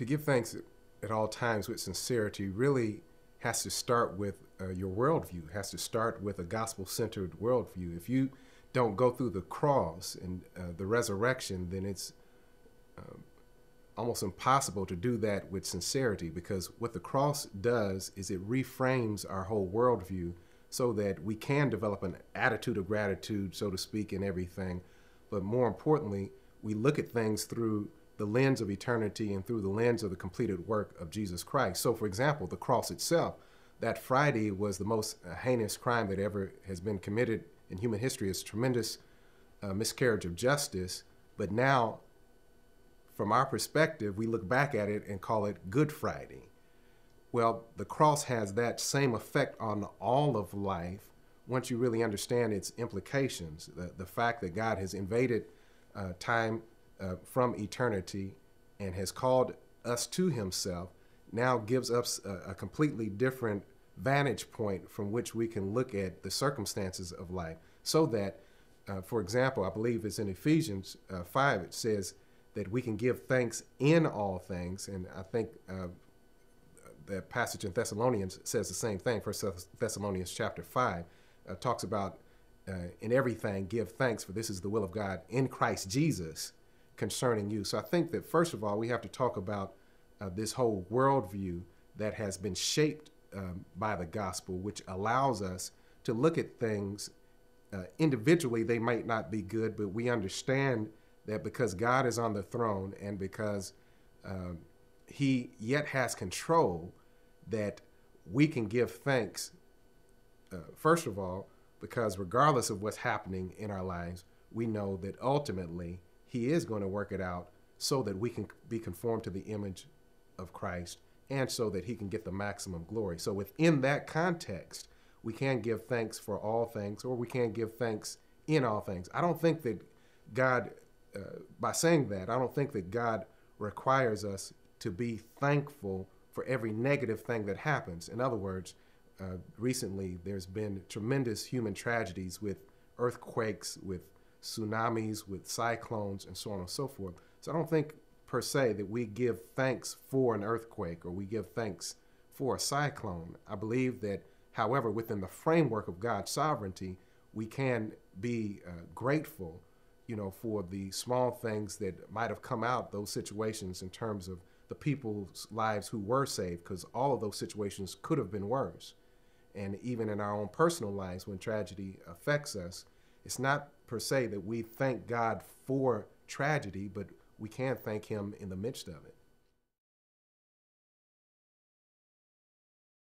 to give thanks at all times with sincerity really has to start with uh, your worldview, has to start with a gospel centered worldview. If you don't go through the cross and uh, the resurrection, then it's um, almost impossible to do that with sincerity because what the cross does is it reframes our whole worldview so that we can develop an attitude of gratitude, so to speak, in everything. But more importantly, we look at things through the lens of eternity and through the lens of the completed work of Jesus Christ. So, for example, the cross itself, that Friday was the most uh, heinous crime that ever has been committed in human history. It's a tremendous uh, miscarriage of justice. But now, from our perspective, we look back at it and call it Good Friday. Well, the cross has that same effect on all of life once you really understand its implications. The, the fact that God has invaded uh, time uh, from eternity and has called us to himself now gives us a, a, completely different vantage point from which we can look at the circumstances of life. So that, uh, for example, I believe it's in Ephesians uh, 5, it says that we can give thanks in all things. And I think uh, the passage in Thessalonians says the same thing. First Thessalonians chapter 5 uh, talks about in everything give thanks, for this is the will of God in Christ Jesus concerning you. So I think that first of all, we have to talk about uh, this whole worldview that has been shaped um, by the gospel, which allows us to look at things uh, individually. They might not be good, but we understand that because God is on the throne and because um, He yet has control, that we can give thanks, uh, first of all, because regardless of what's happening in our lives, we know that ultimately he is going to work it out so that we can be conformed to the image of Christ and so that He can get the maximum glory. So, within that context, we can give thanks for all things or we can give thanks in all things. I don't think that God, uh, by saying that, I don't think that God requires us to be thankful for every negative thing that happens. In other words, uh, recently there's been tremendous human tragedies with earthquakes, with tsunamis, with cyclones, and so on and so forth. So I don't think per se that we give thanks for an earthquake or we give thanks for a cyclone. I believe that, however, within the framework of God's sovereignty, we can be uh, grateful, you know, for the small things that might have come out those situations in terms of the people's lives who were saved, because all of those situations could have been worse. And even in our own personal lives, when tragedy affects us, it's not per se that we thank God for tragedy, but we can thank Him in the midst of it.